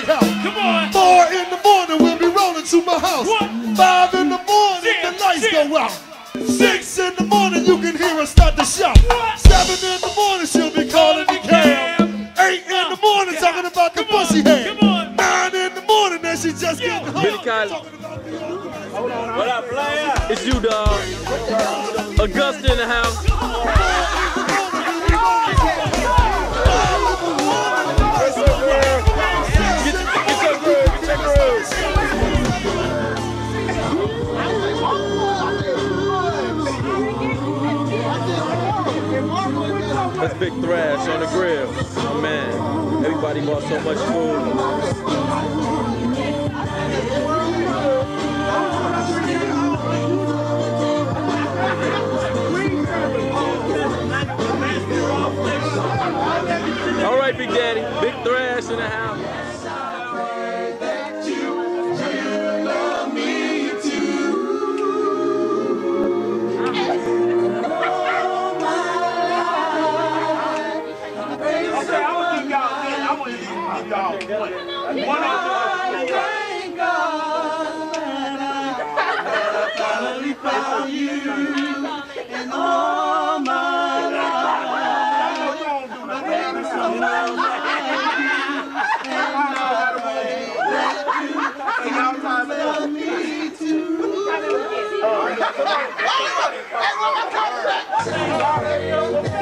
take out. Come on. Four in the morning, we'll be rolling to my house. What? Five in the morning, Shit, the lights shit. go out. Six in the morning, you can hear her start to shout. What? Seven in the morning, she'll be calling the cab. Cab. Eight in the morning, Yeah. talking about the Come on, pussy head. come on. Nine in the morning, then she just Yo, getting home. Billy Kyle. Talking about the old guys. What up, player? It's you, dog. Augusta in the house. That's Big Thrash on the grill. Oh man, everybody bought so much food. All right, Big Daddy. Big Thrash in the house. Give y'all one. One of them. I know you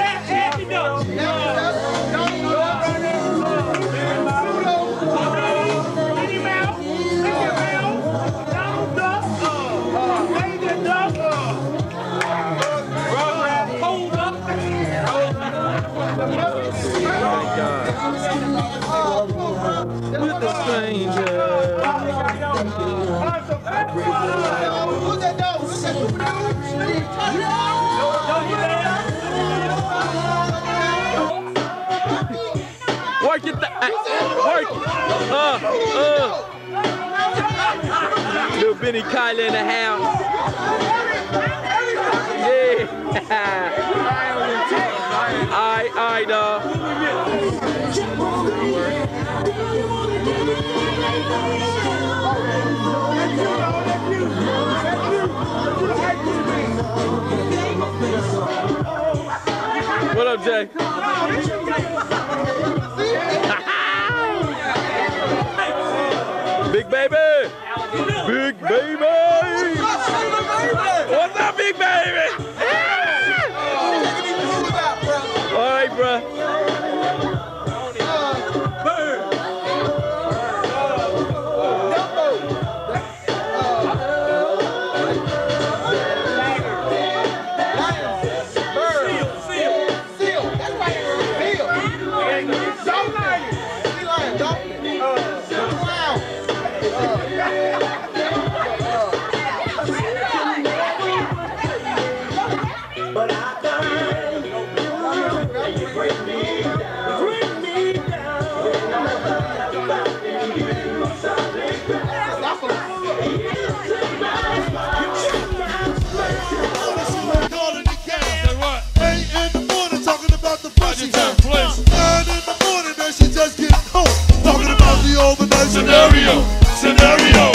With the stranger. Work it. Th- work. Uh, uh. Little Benny Kyler in the house. What up, Jay? Big baby! Big baby! What's up, big baby? scenario, scenario.